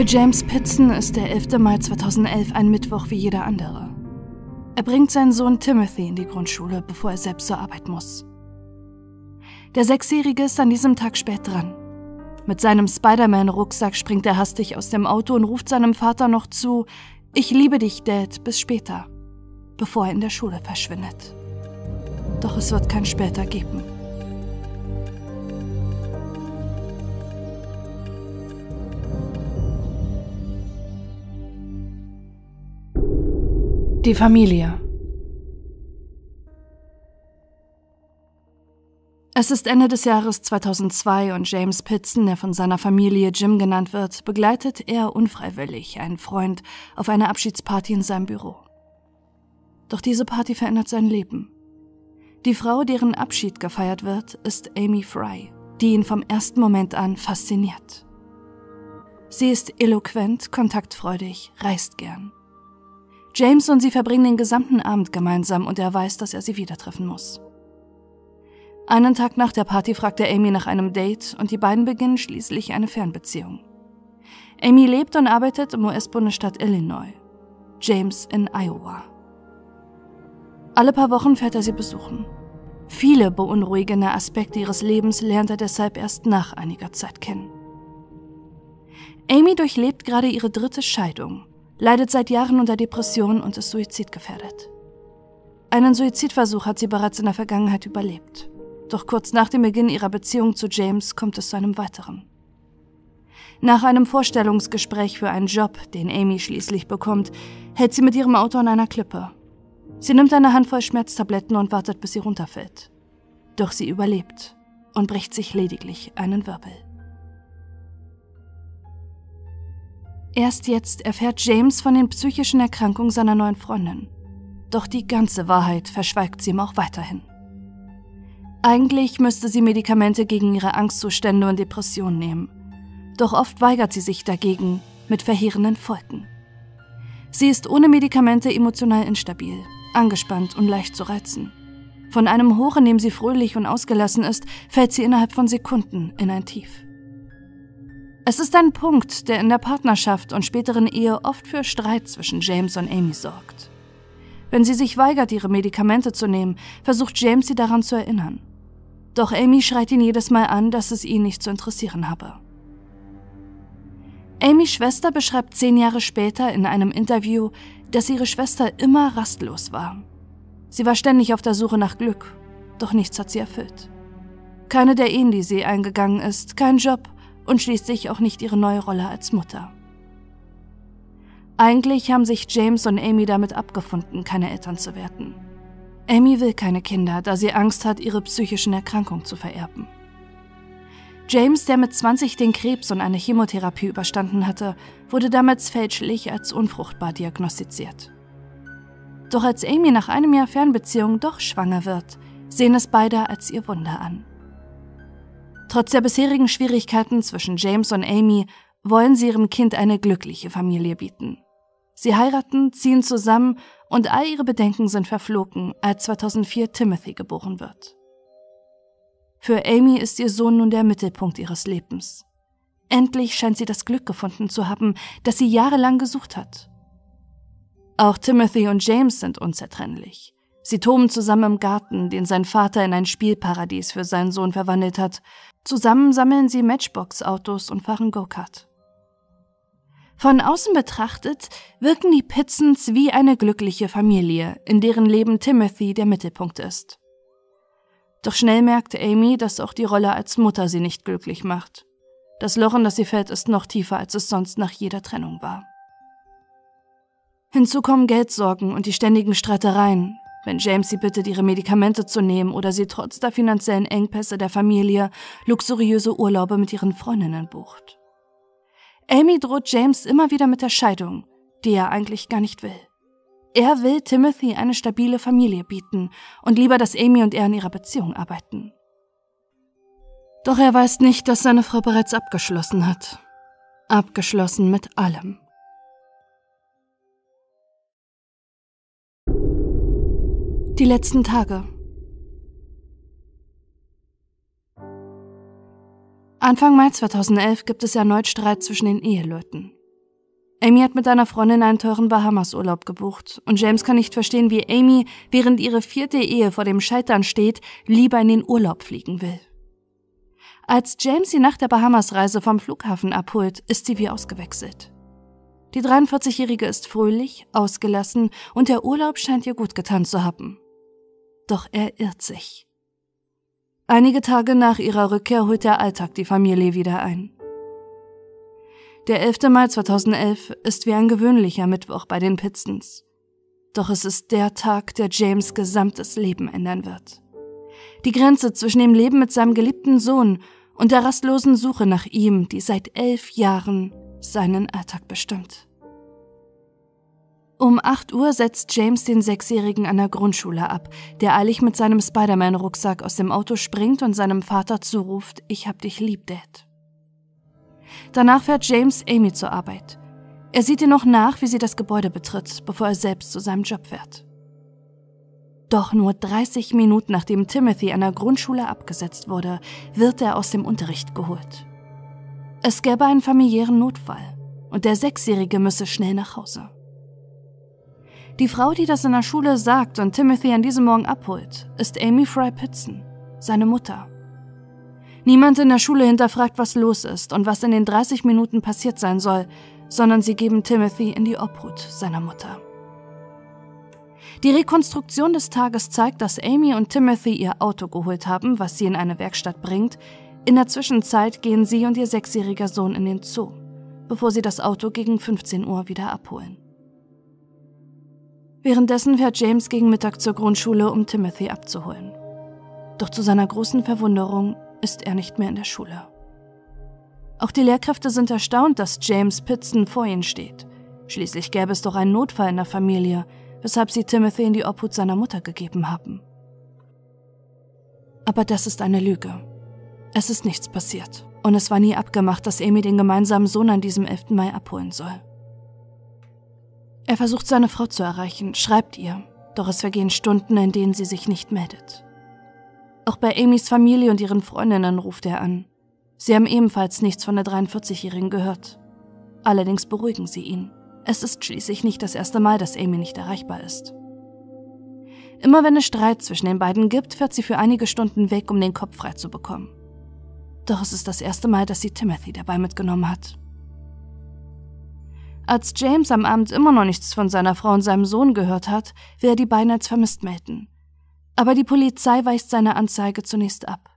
Für James Pitson ist der 11. Mai 2011 ein Mittwoch wie jeder andere. Er bringt seinen Sohn Timothy in die Grundschule, bevor er selbst zur Arbeit muss. Der Sechsjährige ist an diesem Tag spät dran. Mit seinem Spider-Man-Rucksack springt er hastig aus dem Auto und ruft seinem Vater noch zu, ich liebe dich, Dad, bis später, bevor er in der Schule verschwindet. Doch es wird kein später geben. Die Familie. Es ist Ende des Jahres 2002 und James Pitson, der von seiner Familie Jim genannt wird, begleitet eher unfreiwillig einen Freund auf eine Abschiedsparty in seinem Büro. Doch diese Party verändert sein Leben. Die Frau, deren Abschied gefeiert wird, ist Amy Fry, die ihn vom ersten Moment an fasziniert. Sie ist eloquent, kontaktfreudig, reist gern. James und sie verbringen den gesamten Abend gemeinsam und er weiß, dass er sie wieder treffen muss. Einen Tag nach der Party fragt er Amy nach einem Date und die beiden beginnen schließlich eine Fernbeziehung. Amy lebt und arbeitet im US-Bundesstaat Illinois, James in Iowa. Alle paar Wochen fährt er sie besuchen. Viele beunruhigende Aspekte ihres Lebens lernt er deshalb erst nach einiger Zeit kennen. Amy durchlebt gerade ihre dritte Scheidung leidet seit Jahren unter Depressionen und ist suizidgefährdet. Einen Suizidversuch hat sie bereits in der Vergangenheit überlebt. Doch kurz nach dem Beginn ihrer Beziehung zu James kommt es zu einem weiteren. Nach einem Vorstellungsgespräch für einen Job, den Amy schließlich bekommt, hält sie mit ihrem Auto an einer Klippe. Sie nimmt eine Handvoll Schmerztabletten und wartet, bis sie runterfällt. Doch sie überlebt und bricht sich lediglich einen Wirbel. Erst jetzt erfährt James von den psychischen Erkrankungen seiner neuen Freundin. Doch die ganze Wahrheit verschweigt sie ihm auch weiterhin. Eigentlich müsste sie Medikamente gegen ihre Angstzustände und Depressionen nehmen. Doch oft weigert sie sich dagegen, mit verheerenden Folgen. Sie ist ohne Medikamente emotional instabil, angespannt und leicht zu reizen. Von einem Hoch, in dem sie fröhlich und ausgelassen ist, fällt sie innerhalb von Sekunden in ein Tief. Es ist ein Punkt, der in der Partnerschaft und späteren Ehe oft für Streit zwischen James und Amy sorgt. Wenn sie sich weigert, ihre Medikamente zu nehmen, versucht James sie daran zu erinnern. Doch Amy schreit ihn jedes Mal an, dass es ihn nicht zu interessieren habe. Amys Schwester beschreibt zehn Jahre später in einem Interview, dass ihre Schwester immer rastlos war. Sie war ständig auf der Suche nach Glück, doch nichts hat sie erfüllt. Keine der Ehen, die sie eingegangen ist, kein Job und schließlich auch nicht ihre neue Rolle als Mutter. Eigentlich haben sich James und Amy damit abgefunden, keine Eltern zu werden. Amy will keine Kinder, da sie Angst hat, ihre psychischen Erkrankungen zu vererben. James, der mit 20 den Krebs und eine Chemotherapie überstanden hatte, wurde damals fälschlich als unfruchtbar diagnostiziert. Doch als Amy nach einem Jahr Fernbeziehung doch schwanger wird, sehen es beide als ihr Wunder an. Trotz der bisherigen Schwierigkeiten zwischen James und Amy wollen sie ihrem Kind eine glückliche Familie bieten. Sie heiraten, ziehen zusammen und all ihre Bedenken sind verflogen, als 2004 Timothy geboren wird. Für Amy ist ihr Sohn nun der Mittelpunkt ihres Lebens. Endlich scheint sie das Glück gefunden zu haben, das sie jahrelang gesucht hat. Auch Timothy und James sind unzertrennlich. Sie toben zusammen im Garten, den sein Vater in ein Spielparadies für seinen Sohn verwandelt hat. Zusammen sammeln sie Matchbox-Autos und fahren Go-Kart. Von außen betrachtet wirken die Pitsons wie eine glückliche Familie, in deren Leben Timothy der Mittelpunkt ist. Doch schnell merkte Amy, dass auch die Rolle als Mutter sie nicht glücklich macht. Das Loch, in das sie fällt, ist noch tiefer, als es sonst nach jeder Trennung war. Hinzu kommen Geldsorgen und die ständigen Streitereien, wenn James sie bittet, ihre Medikamente zu nehmen oder sie trotz der finanziellen Engpässe der Familie luxuriöse Urlaube mit ihren Freundinnen bucht. Amy droht James immer wieder mit der Scheidung, die er eigentlich gar nicht will. Er will Timothy eine stabile Familie bieten und lieber, dass Amy und er an ihrer Beziehung arbeiten. Doch er weiß nicht, dass seine Frau bereits abgeschlossen hat. Abgeschlossen mit allem. Die letzten Tage. Anfang Mai 2011 gibt es erneut Streit zwischen den Eheleuten. Amy hat mit einer Freundin einen teuren Bahamas-Urlaub gebucht und James kann nicht verstehen, wie Amy, während ihre vierte Ehe vor dem Scheitern steht, lieber in den Urlaub fliegen will. Als James sie nach der Bahamas-Reise vom Flughafen abholt, ist sie wie ausgewechselt. Die 43-Jährige ist fröhlich, ausgelassen und der Urlaub scheint ihr gut getan zu haben. Doch er irrt sich. Einige Tage nach ihrer Rückkehr holt der Alltag die Familie wieder ein. Der 11. Mai 2011 ist wie ein gewöhnlicher Mittwoch bei den Pistons. Doch es ist der Tag, der James gesamtes Leben ändern wird. Die Grenze zwischen dem Leben mit seinem geliebten Sohn und der rastlosen Suche nach ihm, die seit elf Jahren seinen Alltag bestimmt. Um 8 Uhr setzt James den Sechsjährigen an der Grundschule ab, der eilig mit seinem Spider-Man-Rucksack aus dem Auto springt und seinem Vater zuruft, ich hab dich lieb, Dad. Danach fährt James Amy zur Arbeit. Er sieht ihr noch nach, wie sie das Gebäude betritt, bevor er selbst zu seinem Job fährt. Doch nur 30 Minuten nachdem Timothy an der Grundschule abgesetzt wurde, wird er aus dem Unterricht geholt. Es gäbe einen familiären Notfall und der Sechsjährige müsse schnell nach Hause. Die Frau, die das in der Schule sagt und Timothy an diesem Morgen abholt, ist Amy Fry Pitson, seine Mutter. Niemand in der Schule hinterfragt, was los ist und was in den 30 Minuten passiert sein soll, sondern sie geben Timothy in die Obhut seiner Mutter. Die Rekonstruktion des Tages zeigt, dass Amy und Timothy ihr Auto geholt haben, was sie in eine Werkstatt bringt. In der Zwischenzeit gehen sie und ihr sechsjähriger Sohn in den Zoo, bevor sie das Auto gegen 15 Uhr wieder abholen. Währenddessen fährt James gegen Mittag zur Grundschule, um Timothy abzuholen. Doch zu seiner großen Verwunderung ist er nicht mehr in der Schule. Auch die Lehrkräfte sind erstaunt, dass James Pitson vor ihnen steht. Schließlich gäbe es doch einen Notfall in der Familie, weshalb sie Timothy in die Obhut seiner Mutter gegeben haben. Aber das ist eine Lüge. Es ist nichts passiert. Und es war nie abgemacht, dass Amy den gemeinsamen Sohn an diesem 11. Mai abholen soll. Er versucht seine Frau zu erreichen, schreibt ihr, doch es vergehen Stunden, in denen sie sich nicht meldet. Auch bei Amys Familie und ihren Freundinnen ruft er an. Sie haben ebenfalls nichts von der 43-Jährigen gehört. Allerdings beruhigen sie ihn. Es ist schließlich nicht das erste Mal, dass Amy nicht erreichbar ist. Immer wenn es Streit zwischen den beiden gibt, fährt sie für einige Stunden weg, um den Kopf frei zu bekommen. Doch es ist das erste Mal, dass sie Timothy dabei mitgenommen hat. Als James am Abend immer noch nichts von seiner Frau und seinem Sohn gehört hat, will er die beiden als vermisst melden. Aber die Polizei weist seine Anzeige zunächst ab.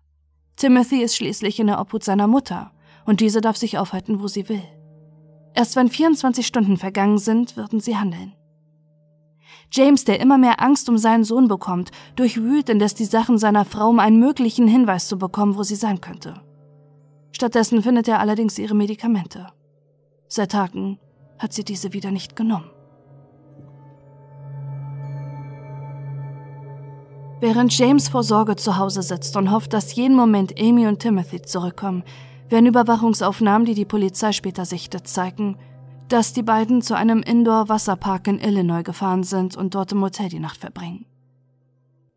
Timothy ist schließlich in der Obhut seiner Mutter und diese darf sich aufhalten, wo sie will. Erst wenn 24 Stunden vergangen sind, würden sie handeln. James, der immer mehr Angst um seinen Sohn bekommt, durchwühlt indes die Sachen seiner Frau, um einen möglichen Hinweis zu bekommen, wo sie sein könnte. Stattdessen findet er allerdings ihre Medikamente. Seit Tagen hat sie diese wieder nicht genommen. Während James vor Sorge zu Hause sitzt und hofft, dass jeden Moment Amy und Timothy zurückkommen, werden Überwachungsaufnahmen, die die Polizei später sichtet, zeigen, dass die beiden zu einem Indoor-Wasserpark in Illinois gefahren sind und dort im Hotel die Nacht verbringen.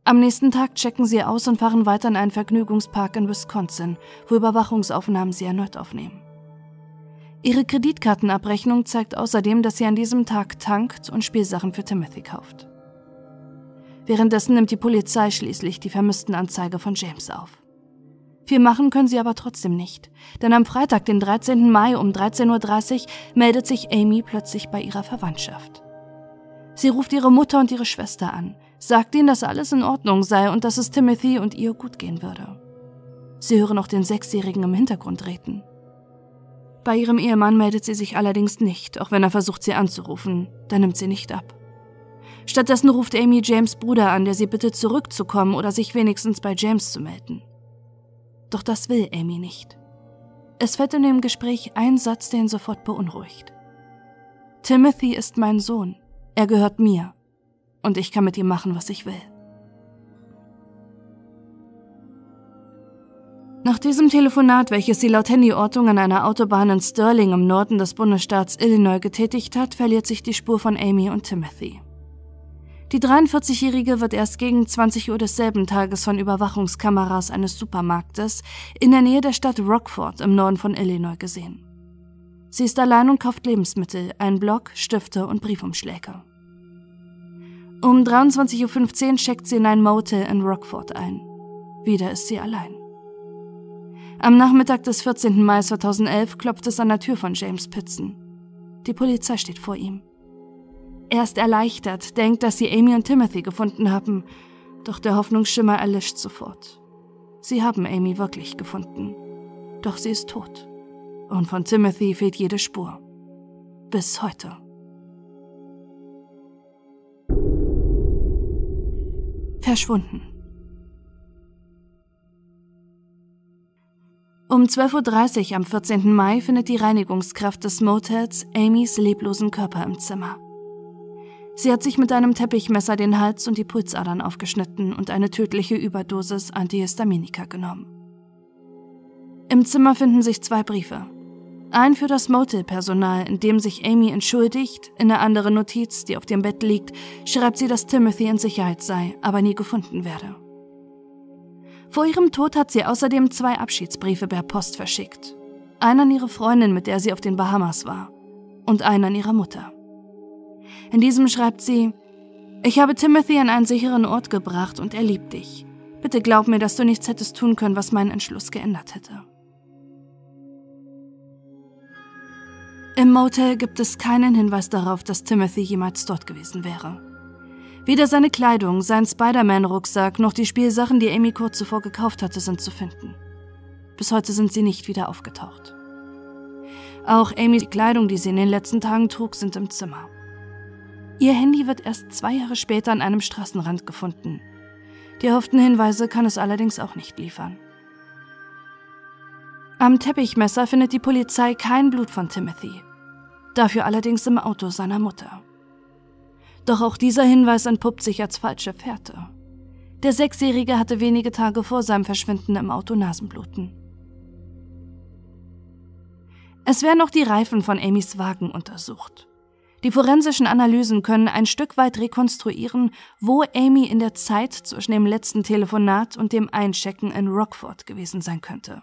Am nächsten Tag checken sie aus und fahren weiter in einen Vergnügungspark in Wisconsin, wo Überwachungsaufnahmen sie erneut aufnehmen. Ihre Kreditkartenabrechnung zeigt außerdem, dass sie an diesem Tag tankt und Spielsachen für Timothy kauft. Währenddessen nimmt die Polizei schließlich die Vermisstenanzeige von James auf. Viel machen können sie aber trotzdem nicht, denn am Freitag, den 13. Mai um 13.30 Uhr, meldet sich Amy plötzlich bei ihrer Verwandtschaft. Sie ruft ihre Mutter und ihre Schwester an, sagt ihnen, dass alles in Ordnung sei und dass es Timothy und ihr gut gehen würde. Sie hören auch den Sechsjährigen im Hintergrund reden. Bei ihrem Ehemann meldet sie sich allerdings nicht, auch wenn er versucht, sie anzurufen, dann nimmt sie nicht ab. Stattdessen ruft Amy James Bruder an, der sie bittet, zurückzukommen oder sich wenigstens bei James zu melden. Doch das will Amy nicht. Es fällt in dem Gespräch ein Satz, der ihn sofort beunruhigt. Timothy ist mein Sohn. Er gehört mir. Und ich kann mit ihm machen, was ich will. Nach diesem Telefonat, welches sie laut Handyortung an einer Autobahn in Sterling im Norden des Bundesstaats Illinois getätigt hat, verliert sich die Spur von Amy und Timothy. Die 43-Jährige wird erst gegen 20 Uhr desselben Tages von Überwachungskameras eines Supermarktes in der Nähe der Stadt Rockford im Norden von Illinois gesehen. Sie ist allein und kauft Lebensmittel, einen Block, Stifte und Briefumschläge. Um 23.15 Uhr checkt sie in ein Motel in Rockford ein. Wieder ist sie allein. Am Nachmittag des 14. Mai 2011 klopft es an der Tür von James Pitson. Die Polizei steht vor ihm. Er ist erleichtert, denkt, dass sie Amy und Timothy gefunden haben, doch der Hoffnungsschimmer erlischt sofort. Sie haben Amy wirklich gefunden, doch sie ist tot. Und von Timothy fehlt jede Spur. Bis heute. Verschwunden. Um 12.30 Uhr am 14. Mai findet die Reinigungskraft des Motels Amys leblosen Körper im Zimmer. Sie hat sich mit einem Teppichmesser den Hals und die Pulsadern aufgeschnitten und eine tödliche Überdosis Antihistaminika genommen. Im Zimmer finden sich zwei Briefe. Ein für das Motelpersonal, in dem sich Amy entschuldigt, in der anderen Notiz, die auf dem Bett liegt, schreibt sie, dass Timothy in Sicherheit sei, aber nie gefunden werde. Vor ihrem Tod hat sie außerdem zwei Abschiedsbriefe per Post verschickt. Einen an ihre Freundin, mit der sie auf den Bahamas war, und einen an ihrer Mutter. In diesem schreibt sie, ich habe Timothy an einen sicheren Ort gebracht und er liebt dich. Bitte glaub mir, dass du nichts hättest tun können, was meinen Entschluss geändert hätte. Im Motel gibt es keinen Hinweis darauf, dass Timothy jemals dort gewesen wäre. Weder seine Kleidung, sein Spider-Man-Rucksack noch die Spielsachen, die Amy kurz zuvor gekauft hatte, sind zu finden. Bis heute sind sie nicht wieder aufgetaucht. Auch Amys Kleidung, die sie in den letzten Tagen trug, sind im Zimmer. Ihr Handy wird erst zwei Jahre später an einem Straßenrand gefunden. Die erhofften Hinweise kann es allerdings auch nicht liefern. Am Teppichmesser findet die Polizei kein Blut von Timothy, dafür allerdings im Auto seiner Mutter. Doch auch dieser Hinweis entpuppt sich als falsche Fährte. Der Sechsjährige hatte wenige Tage vor seinem Verschwinden im Auto Nasenbluten. Es werden auch die Reifen von Amys Wagen untersucht. Die forensischen Analysen können ein Stück weit rekonstruieren, wo Amy in der Zeit zwischen dem letzten Telefonat und dem Einchecken in Rockford gewesen sein könnte.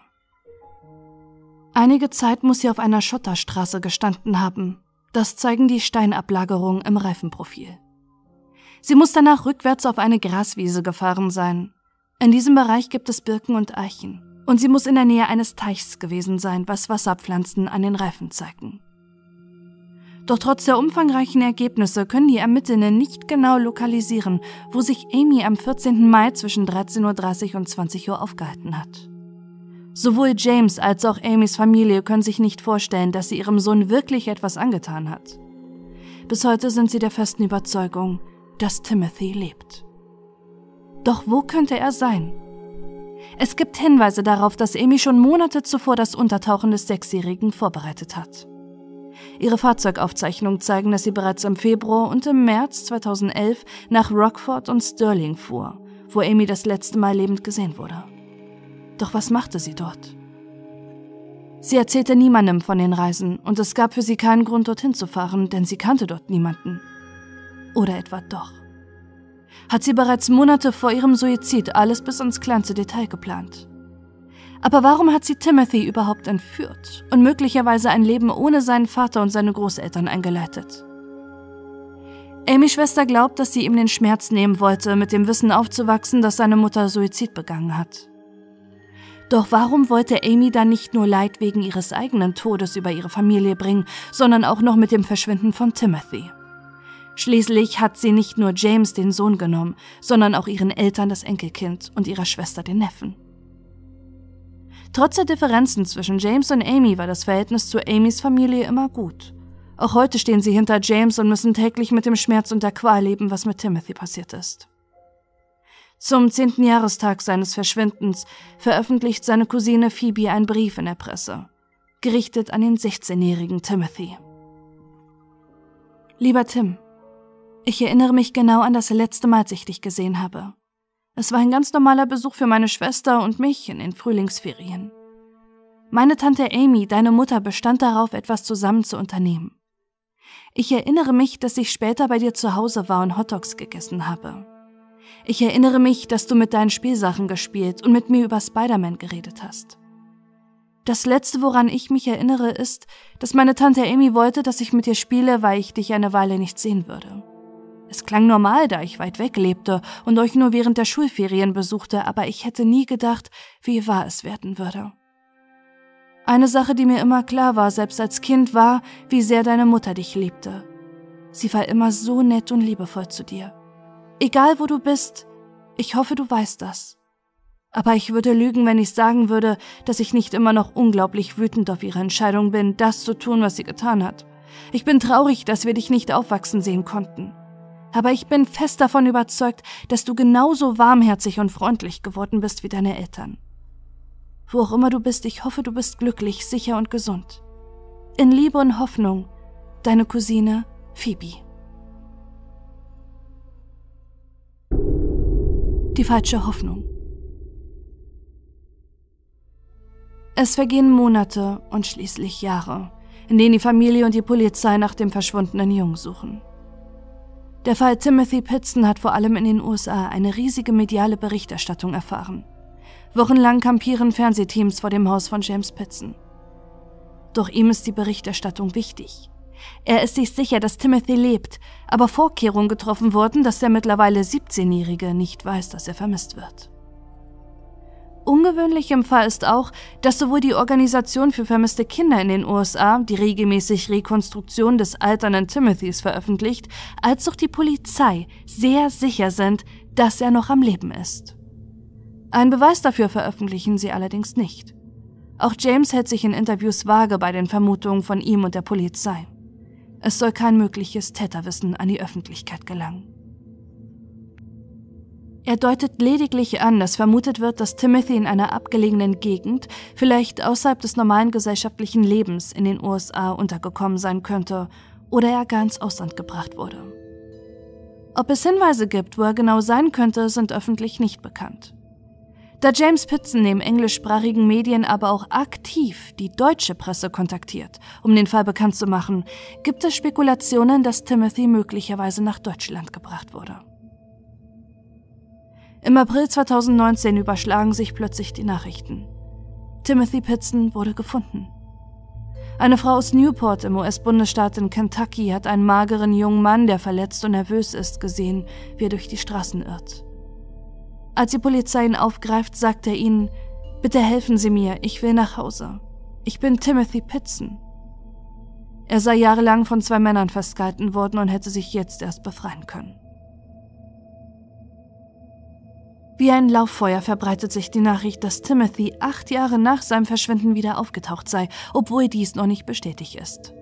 Einige Zeit muss sie auf einer Schotterstraße gestanden haben, das zeigen die Steinablagerungen im Reifenprofil. Sie muss danach rückwärts auf eine Graswiese gefahren sein. In diesem Bereich gibt es Birken und Eichen. Und sie muss in der Nähe eines Teichs gewesen sein, was Wasserpflanzen an den Reifen zeigen. Doch trotz der umfangreichen Ergebnisse können die Ermittlenden nicht genau lokalisieren, wo sich Amy am 14. Mai zwischen 13.30 Uhr und 20 Uhr aufgehalten hat. Sowohl James als auch Amys Familie können sich nicht vorstellen, dass sie ihrem Sohn wirklich etwas angetan hat. Bis heute sind sie der festen Überzeugung, dass Timothy lebt. Doch wo könnte er sein? Es gibt Hinweise darauf, dass Amy schon Monate zuvor das Untertauchen des Sechsjährigen vorbereitet hat. Ihre Fahrzeugaufzeichnungen zeigen, dass sie bereits im Februar und im März 2011 nach Rockford und Stirling fuhr, wo Amy das letzte Mal lebend gesehen wurde. Doch was machte sie dort? Sie erzählte niemandem von den Reisen und es gab für sie keinen Grund, dorthin zu fahren, denn sie kannte dort niemanden. Oder etwa doch? Hat sie bereits Monate vor ihrem Suizid alles bis ins kleinste Detail geplant? Aber warum hat sie Timothy überhaupt entführt und möglicherweise ein Leben ohne seinen Vater und seine Großeltern eingeleitet? Amy's Schwester glaubt, dass sie ihm den Schmerz nehmen wollte, mit dem Wissen aufzuwachsen, dass seine Mutter Suizid begangen hat. Doch warum wollte Amy dann nicht nur Leid wegen ihres eigenen Todes über ihre Familie bringen, sondern auch noch mit dem Verschwinden von Timothy? Schließlich hat sie nicht nur James den Sohn genommen, sondern auch ihren Eltern das Enkelkind und ihrer Schwester den Neffen. Trotz der Differenzen zwischen James und Amy war das Verhältnis zu Amys Familie immer gut. Auch heute stehen sie hinter James und müssen täglich mit dem Schmerz und der Qual leben, was mit Timothy passiert ist. Zum zehnten Jahrestag seines Verschwindens veröffentlicht seine Cousine Phoebe einen Brief in der Presse, gerichtet an den 16-jährigen Timothy. Lieber Tim, ich erinnere mich genau an das letzte Mal, als ich dich gesehen habe. Es war ein ganz normaler Besuch für meine Schwester und mich in den Frühlingsferien. Meine Tante Amy, deine Mutter, bestand darauf, etwas zusammen zu unternehmen. Ich erinnere mich, dass ich später bei dir zu Hause war und Hotdogs gegessen habe. Ich erinnere mich, dass du mit deinen Spielsachen gespielt und mit mir über Spider-Man geredet hast. Das Letzte, woran ich mich erinnere, ist, dass meine Tante Amy wollte, dass ich mit ihr spiele, weil ich dich eine Weile nicht sehen würde. Es klang normal, da ich weit weg lebte und euch nur während der Schulferien besuchte, aber ich hätte nie gedacht, wie wahr es werden würde. Eine Sache, die mir immer klar war, selbst als Kind, war, wie sehr deine Mutter dich liebte. Sie war immer so nett und liebevoll zu dir. Egal wo du bist, ich hoffe, du weißt das. Aber ich würde lügen, wenn ich sagen würde, dass ich nicht immer noch unglaublich wütend auf ihre Entscheidung bin, das zu tun, was sie getan hat. Ich bin traurig, dass wir dich nicht aufwachsen sehen konnten. Aber ich bin fest davon überzeugt, dass du genauso warmherzig und freundlich geworden bist wie deine Eltern. Wo auch immer du bist, ich hoffe, du bist glücklich, sicher und gesund. In Liebe und Hoffnung, deine Cousine Phoebe. Die falsche Hoffnung. Es vergehen Monate und schließlich Jahre, in denen die Familie und die Polizei nach dem verschwundenen Jungen suchen. Der Fall Timothy Pitson hat vor allem in den USA eine riesige mediale Berichterstattung erfahren. Wochenlang kampieren Fernsehteams vor dem Haus von James Pitson. Doch ihm ist die Berichterstattung wichtig. Er ist sich sicher, dass Timothy lebt, aber Vorkehrungen getroffen wurden, dass der mittlerweile 17-Jährige nicht weiß, dass er vermisst wird. Ungewöhnlich im Fall ist auch, dass sowohl die Organisation für vermisste Kinder in den USA, die regelmäßig Rekonstruktion des alternden Timothys veröffentlicht, als auch die Polizei sehr sicher sind, dass er noch am Leben ist. Ein Beweis dafür veröffentlichen sie allerdings nicht. Auch James hält sich in Interviews vage bei den Vermutungen von ihm und der Polizei. Es soll kein mögliches Täterwissen an die Öffentlichkeit gelangen. Er deutet lediglich an, dass vermutet wird, dass Timothy in einer abgelegenen Gegend, vielleicht außerhalb des normalen gesellschaftlichen Lebens in den USA untergekommen sein könnte oder er gar ins Ausland gebracht wurde. Ob es Hinweise gibt, wo er genau sein könnte, sind öffentlich nicht bekannt. Da James Pitson neben englischsprachigen Medien aber auch aktiv die deutsche Presse kontaktiert, um den Fall bekannt zu machen, gibt es Spekulationen, dass Timothy möglicherweise nach Deutschland gebracht wurde. Im April 2019 überschlagen sich plötzlich die Nachrichten. Timothy Pitson wurde gefunden. Eine Frau aus Newport im US-Bundesstaat in Kentucky hat einen mageren jungen Mann, der verletzt und nervös ist, gesehen, wie er durch die Straßen irrt. Als die Polizei ihn aufgreift, sagt er ihnen, Bitte helfen Sie mir, ich will nach Hause. Ich bin Timothy Pitson. Er sei jahrelang von zwei Männern festgehalten worden und hätte sich jetzt erst befreien können. Wie ein Lauffeuer verbreitet sich die Nachricht, dass Timothy acht Jahre nach seinem Verschwinden wieder aufgetaucht sei, obwohl dies noch nicht bestätigt ist.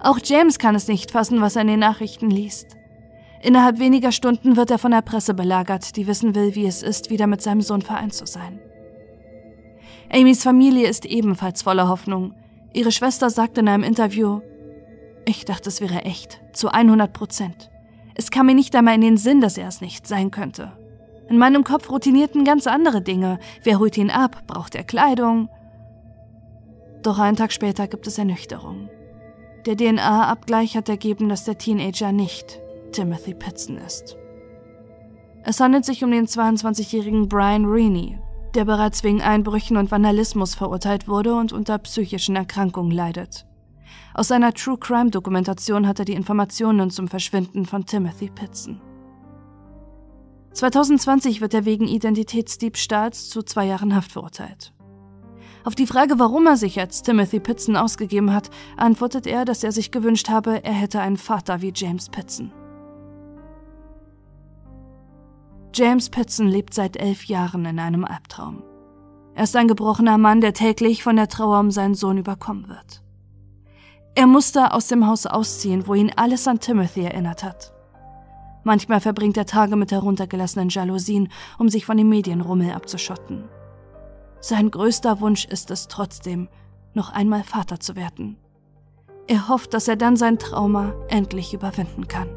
Auch James kann es nicht fassen, was er in den Nachrichten liest. Innerhalb weniger Stunden wird er von der Presse belagert, die wissen will, wie es ist, wieder mit seinem Sohn vereint zu sein. Amys Familie ist ebenfalls voller Hoffnung. Ihre Schwester sagt in einem Interview, ich dachte, es wäre echt, zu 100 Prozent. Es kam mir nicht einmal in den Sinn, dass er es nicht sein könnte. In meinem Kopf routinierten ganz andere Dinge. Wer holt ihn ab? Braucht er Kleidung? Doch einen Tag später gibt es Ernüchterung. Der DNA-Abgleich hat ergeben, dass der Teenager nicht Timothy Pitson ist. Es handelt sich um den 22-jährigen Brian Reaney, der bereits wegen Einbrüchen und Vandalismus verurteilt wurde und unter psychischen Erkrankungen leidet. Aus seiner True Crime Dokumentation hat er die Informationen zum Verschwinden von Timothy Pitson. 2020 wird er wegen Identitätsdiebstahls zu zwei Jahren Haft verurteilt. Auf die Frage, warum er sich als Timothy Pitson ausgegeben hat, antwortet er, dass er sich gewünscht habe, er hätte einen Vater wie James Pitson. James Pitson lebt seit elf Jahren in einem Albtraum. Er ist ein gebrochener Mann, der täglich von der Trauer um seinen Sohn überkommen wird. Er musste aus dem Haus ausziehen, wo ihn alles an Timothy erinnert hat. Manchmal verbringt er Tage mit heruntergelassenen Jalousien, um sich von dem Medienrummel abzuschotten. Sein größter Wunsch ist es trotzdem, noch einmal Vater zu werden. Er hofft, dass er dann sein Trauma endlich überwinden kann.